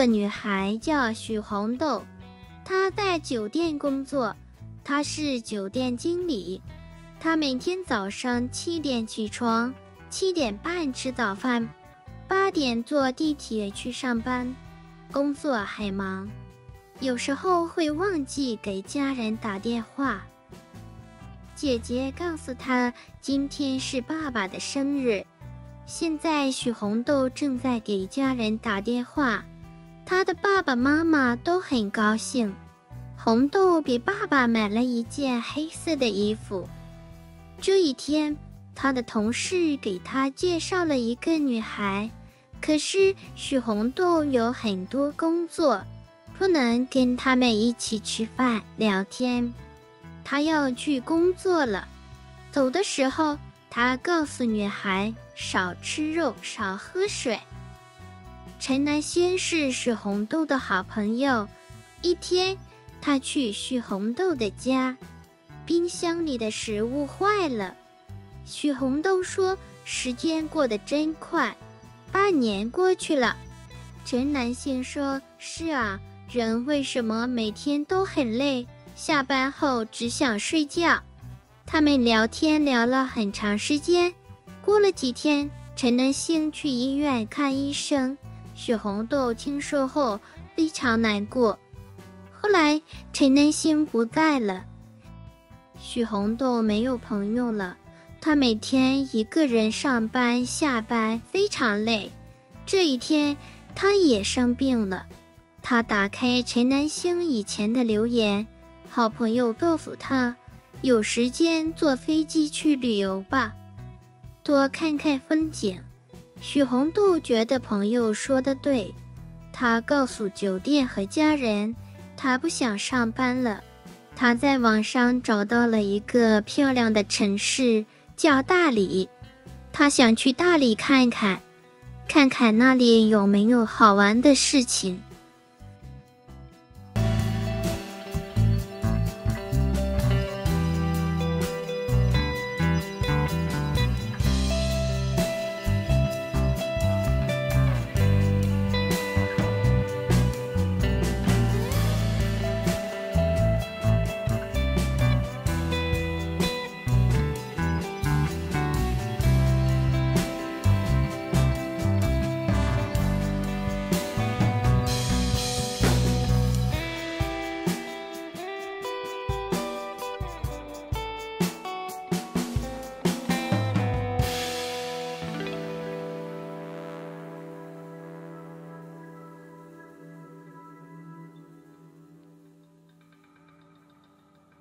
个女孩叫许红豆，她在酒店工作，她是酒店经理。她每天早上七点起床，七点半吃早饭，八点坐地铁去上班，工作很忙，有时候会忘记给家人打电话。姐姐告诉她，今天是爸爸的生日。现在许红豆正在给家人打电话，他的爸爸妈妈都很高兴。红豆给爸爸买了一件黑色的衣服。这一天，他的同事给他介绍了一个女孩，可是许红豆有很多工作，不能跟他们一起吃饭聊天。他要去工作了，走的时候。他告诉女孩少吃肉，少喝水。陈南星是许红豆的好朋友。一天，他去许红豆的家，冰箱里的食物坏了。许红豆说：“时间过得真快，半年过去了。”陈南星说：“是啊，人为什么每天都很累，下班后只想睡觉？”他们聊天聊了很长时间，过了几天，陈南星去医院看医生，许红豆听说后非常难过。后来陈南星不在了，许红豆没有朋友了，她每天一个人上班下班，非常累。这一天，她也生病了，她打开陈南星以前的留言，好朋友告诉她。有时间坐飞机去旅游吧，多看看风景。许红豆觉得朋友说的对，他告诉酒店和家人，他不想上班了。他在网上找到了一个漂亮的城市，叫大理。他想去大理看看，看看那里有没有好玩的事情。